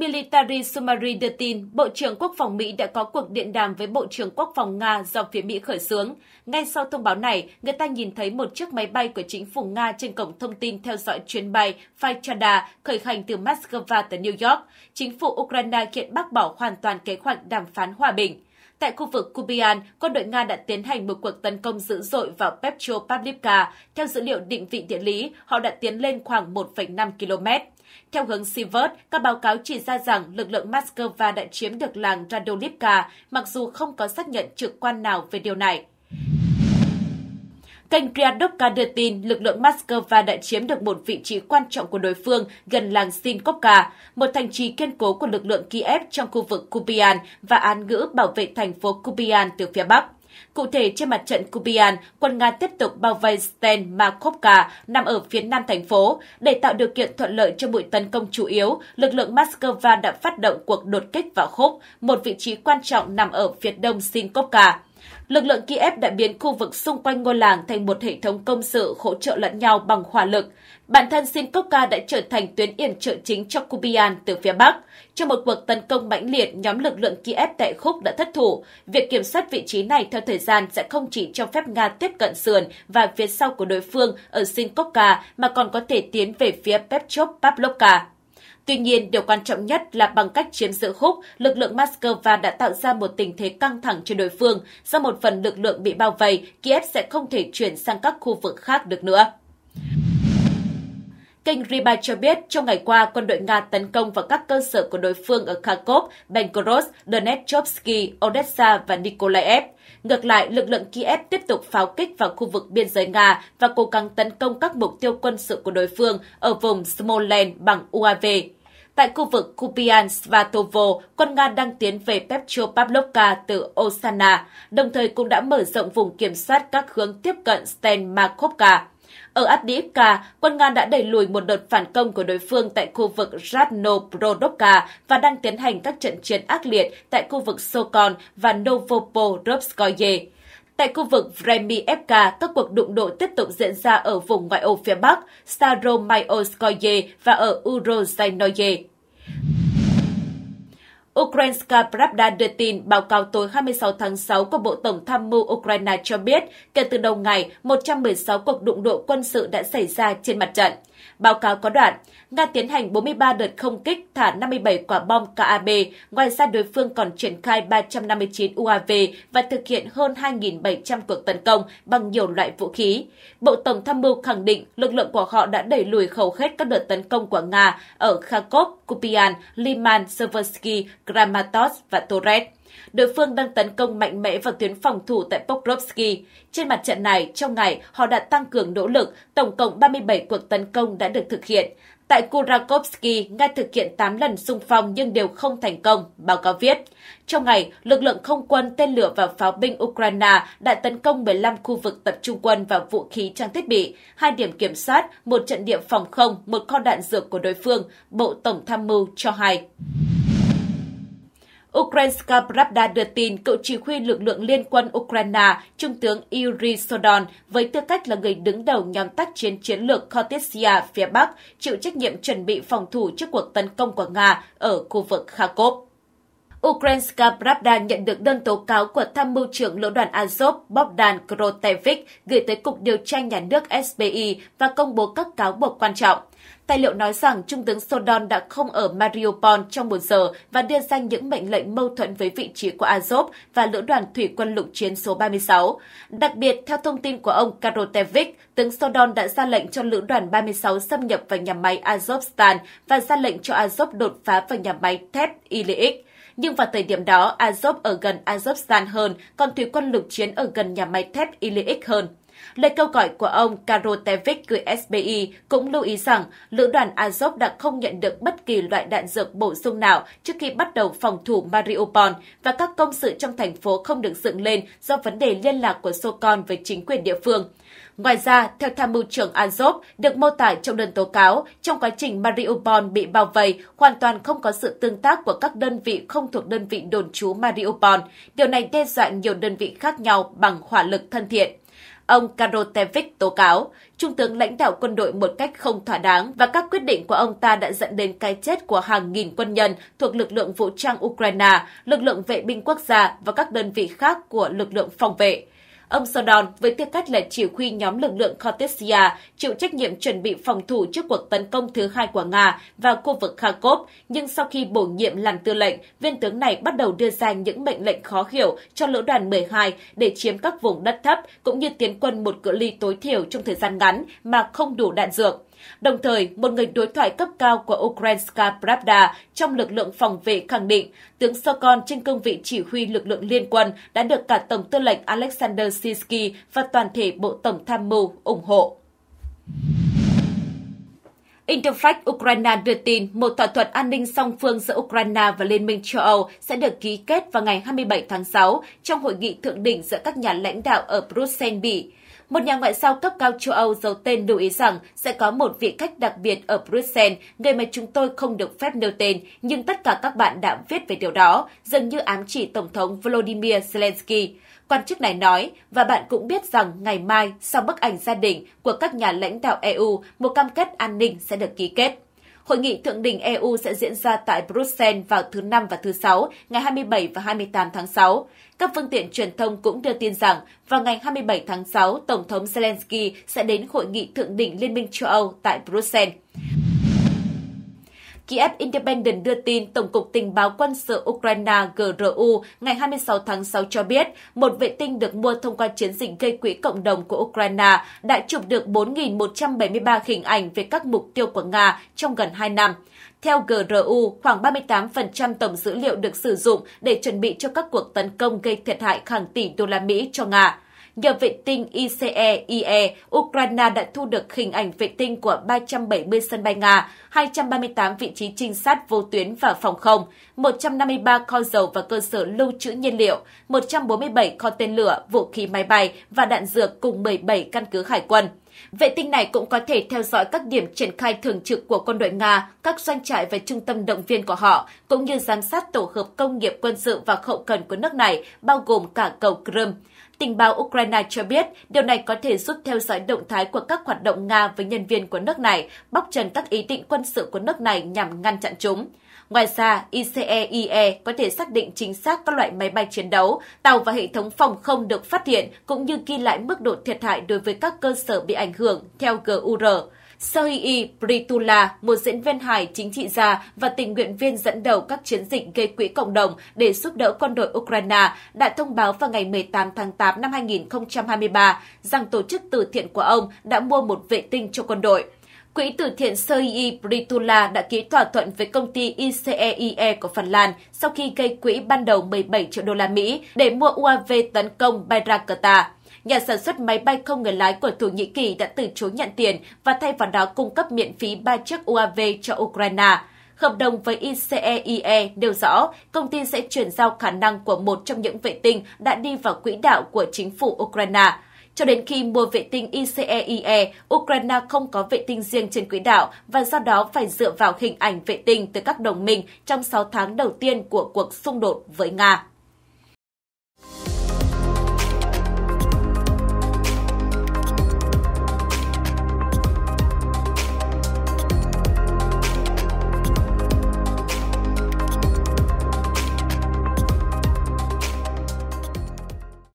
Kênh Military Summary đưa tin, Bộ trưởng Quốc phòng Mỹ đã có cuộc điện đàm với Bộ trưởng Quốc phòng Nga do phía Mỹ khởi xướng. Ngay sau thông báo này, người ta nhìn thấy một chiếc máy bay của chính phủ Nga trên cổng thông tin theo dõi chuyến bay Faichada khởi hành từ Moscow tới New York. Chính phủ Ukraine hiện bác bỏ hoàn toàn kế hoạch đàm phán hòa bình. Tại khu vực Kupian, quân đội Nga đã tiến hành một cuộc tấn công dữ dội vào Petropavlivka. Theo dữ liệu định vị địa lý, họ đã tiến lên khoảng 1,5 km. Theo hướng Sivert, các báo cáo chỉ ra rằng lực lượng Moscow đã chiếm được làng Radolivka, mặc dù không có xác nhận trực quan nào về điều này. Kênh Kriadovka đưa tin lực lượng Moscow đã chiếm được một vị trí quan trọng của đối phương gần làng Sinkovka, một thành trì kiên cố của lực lượng Kiev trong khu vực Kupian và án ngữ bảo vệ thành phố Kupian từ phía Bắc. Cụ thể, trên mặt trận Kupian, quân Nga tiếp tục bao vây Sten Makovka nằm ở phía nam thành phố. Để tạo điều kiện thuận lợi cho mũi tấn công chủ yếu, lực lượng Moscow đã phát động cuộc đột kích vào Khúc, một vị trí quan trọng nằm ở phía đông Sinkovka. Lực lượng Kiev đã biến khu vực xung quanh ngôi làng thành một hệ thống công sự hỗ trợ lẫn nhau bằng hỏa lực. Bản thân Sinkovka đã trở thành tuyến yểm trợ chính cho Kubian từ phía Bắc. Trong một cuộc tấn công mãnh liệt, nhóm lực lượng Kiev tại Khúc đã thất thủ. Việc kiểm soát vị trí này theo thời gian sẽ không chỉ cho phép Nga tiếp cận sườn và phía sau của đối phương ở Sinkovka mà còn có thể tiến về phía Petropavlovka. Tuy nhiên, điều quan trọng nhất là bằng cách chiếm giữ khúc, lực lượng Moscow đã tạo ra một tình thế căng thẳng cho đối phương. Do một phần lực lượng bị bao vây, Kiev sẽ không thể chuyển sang các khu vực khác được nữa. Kênh Riba cho biết trong ngày qua, quân đội Nga tấn công vào các cơ sở của đối phương ở Kharkov, Bengoros, Donetsk, Odessa và Nikolaev. Ngược lại, lực lượng Kiev tiếp tục pháo kích vào khu vực biên giới Nga và cố gắng tấn công các mục tiêu quân sự của đối phương ở vùng Smolensk bằng UAV. Tại khu vực Kupian Svatovo, quân Nga đang tiến về Petropavlovka từ Osana, đồng thời cũng đã mở rộng vùng kiểm soát các hướng tiếp cận Stenmakovka. Ở Avdiivka, quân Nga đã đẩy lùi một đợt phản công của đối phương tại khu vực Radnoprodovka và đang tiến hành các trận chiến ác liệt tại khu vực Sokon và Novoporovskoye. Tại khu vực Vremievka, các cuộc đụng độ tiếp tục diễn ra ở vùng ngoại ô phía Bắc, Staromayoskoye và ở Urozhainoye. Ukrainska Pravda đưa tin báo cáo tối 26 tháng 6 của Bộ Tổng tham mưu Ukraine cho biết, kể từ đầu ngày, 116 cuộc đụng độ quân sự đã xảy ra trên mặt trận. Báo cáo có đoạn, Nga tiến hành 43 đợt không kích thả 57 quả bom KAB, ngoài ra đối phương còn triển khai 359 UAV và thực hiện hơn 2.700 cuộc tấn công bằng nhiều loại vũ khí. Bộ Tổng tham mưu khẳng định lực lượng của họ đã đẩy lùi hầu hết các đợt tấn công của Nga ở Kharkov, Kupian, Liman, Seversky, Kramatorsk và Toret. Đối phương đang tấn công mạnh mẽ vào tuyến phòng thủ tại Pokrovsky. Trên mặt trận này, trong ngày, họ đã tăng cường nỗ lực, tổng cộng 37 cuộc tấn công đã được thực hiện. Tại Kurakovsky, Nga thực hiện 8 lần xung phong nhưng đều không thành công, báo cáo viết. Trong ngày, lực lượng không quân, tên lửa và pháo binh Ukraine đã tấn công 15 khu vực tập trung quân và vũ khí trang thiết bị, hai điểm kiểm soát, một trận địa phòng không, một kho đạn dược của đối phương, Bộ Tổng tham mưu cho hay. Ukrainska Pravda đưa tin cựu chỉ huy lực lượng liên quân Ukraine, Trung tướng Yuri Sodon, với tư cách là người đứng đầu nhóm tác chiến chiến lược Khortytsia phía Bắc, chịu trách nhiệm chuẩn bị phòng thủ trước cuộc tấn công của Nga ở khu vực Kharkov. Ukrainska Pravda nhận được đơn tố cáo của tham mưu trưởng lữ đoàn Azov Bogdan Krotevich gửi tới Cục Điều tra Nhà nước SBI và công bố các cáo buộc quan trọng. Tài liệu nói rằng Trung tướng Sodon đã không ở Mariupol trong một giờ và đưa ra những mệnh lệnh mâu thuẫn với vị trí của Azov và lữ đoàn thủy quân lục chiến số 36. Đặc biệt, theo thông tin của ông Karotevich, tướng Sodon đã ra lệnh cho lữ đoàn 36 xâm nhập vào nhà máy Azovstan và ra lệnh cho Azov đột phá vào nhà máy thép Ilyich nhưng vào thời điểm đó Azov ở gần Azovstan hơn, còn thủy quân lục chiến ở gần nhà máy thép Ilyich hơn. Lời kêu gọi của ông Karotevich gửi SBI cũng lưu ý rằng lữ đoàn Azov đã không nhận được bất kỳ loại đạn dược bổ sung nào trước khi bắt đầu phòng thủ Mariupol và các công sự trong thành phố không được dựng lên do vấn đề liên lạc của Sokon với chính quyền địa phương. Ngoài ra, theo tham mưu trưởng Azov, được mô tả trong đơn tố cáo, trong quá trình Mariupol bị bao vây, hoàn toàn không có sự tương tác của các đơn vị không thuộc đơn vị đồn trú Mariupol. Điều này đe dọa nhiều đơn vị khác nhau bằng hỏa lực thân thiện ông Karotevich tố cáo, Trung tướng lãnh đạo quân đội một cách không thỏa đáng và các quyết định của ông ta đã dẫn đến cái chết của hàng nghìn quân nhân thuộc lực lượng vũ trang Ukraine, lực lượng vệ binh quốc gia và các đơn vị khác của lực lượng phòng vệ. Ông Sodon, với tư cách là chỉ huy nhóm lực lượng Kortesia chịu trách nhiệm chuẩn bị phòng thủ trước cuộc tấn công thứ hai của Nga vào khu vực Kharkov, nhưng sau khi bổ nhiệm làm tư lệnh, viên tướng này bắt đầu đưa ra những mệnh lệnh khó hiểu cho lữ đoàn 12 để chiếm các vùng đất thấp, cũng như tiến quân một cự ly tối thiểu trong thời gian ngắn mà không đủ đạn dược. Đồng thời, một người đối thoại cấp cao của Ukrainska Pravda trong lực lượng phòng vệ khẳng định tướng Sokon trên cương vị chỉ huy lực lượng liên quân đã được cả Tổng tư lệnh Alexander Sisky và toàn thể Bộ Tổng tham mưu ủng hộ. Interfax Ukraine đưa tin một thỏa thuận an ninh song phương giữa Ukraine và Liên minh châu Âu sẽ được ký kết vào ngày 27 tháng 6 trong hội nghị thượng đỉnh giữa các nhà lãnh đạo ở Bruxelles, Bỉ. Một nhà ngoại giao cấp cao châu Âu giấu tên lưu ý rằng sẽ có một vị khách đặc biệt ở Bruxelles, người mà chúng tôi không được phép nêu tên, nhưng tất cả các bạn đã viết về điều đó, dường như ám chỉ Tổng thống Volodymyr Zelensky. Quan chức này nói, và bạn cũng biết rằng ngày mai, sau bức ảnh gia đình của các nhà lãnh đạo EU, một cam kết an ninh sẽ được ký kết. Hội nghị thượng đỉnh EU sẽ diễn ra tại Bruxelles vào thứ Năm và thứ Sáu, ngày 27 và 28 tháng 6. Các phương tiện truyền thông cũng đưa tin rằng vào ngày 27 tháng 6, Tổng thống Zelensky sẽ đến hội nghị thượng đỉnh Liên minh châu Âu tại Bruxelles. Kiev Independent đưa tin Tổng cục Tình báo Quân sự Ukraine GRU ngày 26 tháng 6 cho biết một vệ tinh được mua thông qua chiến dịch gây quỹ cộng đồng của Ukraine đã chụp được 4.173 hình ảnh về các mục tiêu của Nga trong gần 2 năm. Theo GRU, khoảng 38% tổng dữ liệu được sử dụng để chuẩn bị cho các cuộc tấn công gây thiệt hại hàng tỷ đô la Mỹ cho Nga. Nhờ vệ tinh ICE-IE, Ukraine đã thu được hình ảnh vệ tinh của 370 sân bay Nga, 238 vị trí trinh sát vô tuyến và phòng không, 153 kho dầu và cơ sở lưu trữ nhiên liệu, 147 kho tên lửa, vũ khí máy bay và đạn dược cùng 17 căn cứ hải quân. Vệ tinh này cũng có thể theo dõi các điểm triển khai thường trực của quân đội Nga, các doanh trại và trung tâm động viên của họ, cũng như giám sát tổ hợp công nghiệp quân sự và hậu cần của nước này, bao gồm cả cầu Crimea. Tình báo Ukraine cho biết điều này có thể giúp theo dõi động thái của các hoạt động Nga với nhân viên của nước này, bóc trần các ý định quân sự của nước này nhằm ngăn chặn chúng. Ngoài ra, ICEIE có thể xác định chính xác các loại máy bay chiến đấu, tàu và hệ thống phòng không được phát hiện, cũng như ghi lại mức độ thiệt hại đối với các cơ sở bị ảnh hưởng, theo GUR. Sohii Pritula, một diễn viên hài chính trị gia và tình nguyện viên dẫn đầu các chiến dịch gây quỹ cộng đồng để giúp đỡ quân đội Ukraine, đã thông báo vào ngày 18 tháng 8 năm 2023 rằng tổ chức từ thiện của ông đã mua một vệ tinh cho quân đội. Quỹ từ thiện Sei Britula đã ký thỏa thuận với công ty ICEIE của Phần Lan sau khi gây quỹ ban đầu 17 triệu đô la Mỹ để mua UAV tấn công Bayraktar nhà sản xuất máy bay không người lái của Thổ Nhĩ Kỳ đã từ chối nhận tiền và thay vào đó cung cấp miễn phí 3 chiếc UAV cho Ukraine. Hợp đồng với ICEIE nêu rõ công ty sẽ chuyển giao khả năng của một trong những vệ tinh đã đi vào quỹ đạo của chính phủ Ukraine. Cho đến khi mua vệ tinh ICEIE, Ukraine không có vệ tinh riêng trên quỹ đạo và do đó phải dựa vào hình ảnh vệ tinh từ các đồng minh trong 6 tháng đầu tiên của cuộc xung đột với Nga.